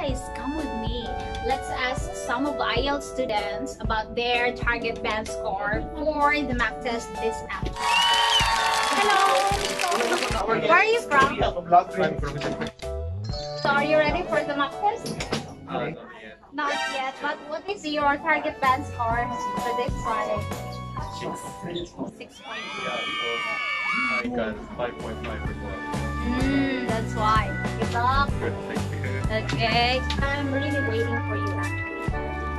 guys, come with me. Let's ask some of the IELTS students about their target band score for the mock test this afternoon. Hello! Where are you from? So are you ready for the mock test? Not yet, but what is your target band score for this Friday? Six point I got 5.5 as well. Mm, that's why. Good luck. Good. Okay. I'm really waiting for you actually.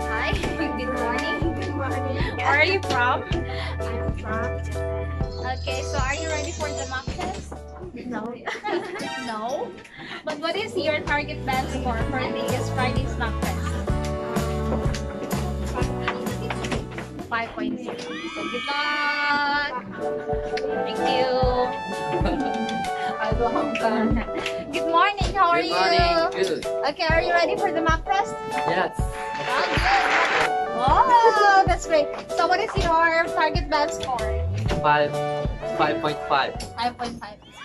Hi. Good morning. Good morning. Where are you from? I'm from Japan. Okay, so are you ready for the mock test? No. no? But what is your target band score for this Friday's mock test? 5.0. So good luck. Thank you. Good morning. How are Good you? morning. Good. Okay, are you ready for the mock test? Yes. Oh, that's great. So what is your target band score? Five. Five point five. 5.5.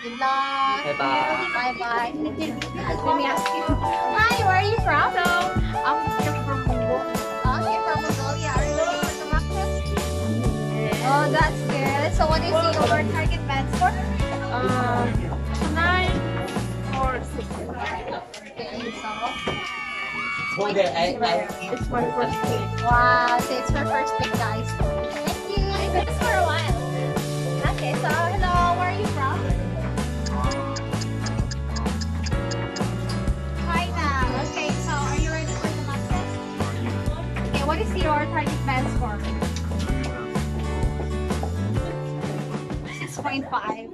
Good luck. Bye-bye. Bye-bye. Let me ask you. Hi, where are you from? So, I'm from Mongolia. Okay, from Mongolia. Are you ready for the mock test? Oh, that's good. So what is your target band score? Uh, Okay, I, I, It's my first week. Wow, so it's my first big guys. Thank you. I did this for a while. Okay, so hello, where are you from? China. Okay, so are you ready for the mock test? Okay, what is your target band score? 6.5. Fighting!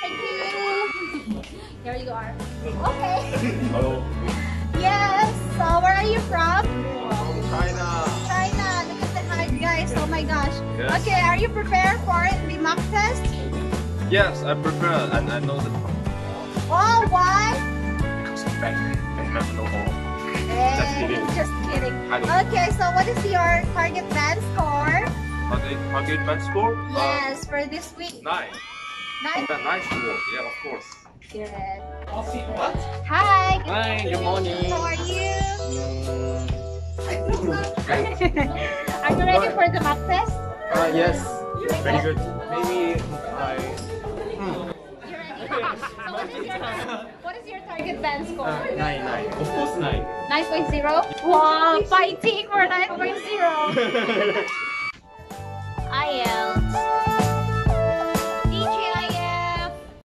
Thank you! Here you are. Okay. Hello. Yes. Okay, are you prepared for it, the mock test? Yes, I prefer and I know the Oh, why? Because I never know all. Kidding. just kidding. I don't- Okay, so what is your target band score? Target, target band score? Yes, for this week. Uh, nine. Nine. Yeah, nine score. Yeah, of course. Good. What? Hi. Hi, good morning. How are you? Are you ready for the mock test? Uh, yes. Very good. Maybe I. You ready? so what is your what is your target band score? Uh, nine, nine. Of course nine. 9.0? Wow, fighting for 9.0! IELTS